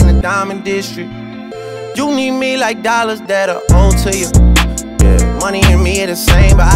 in the diamond district. You need me like dollars that are owed to you. Yeah, money and me are the same, but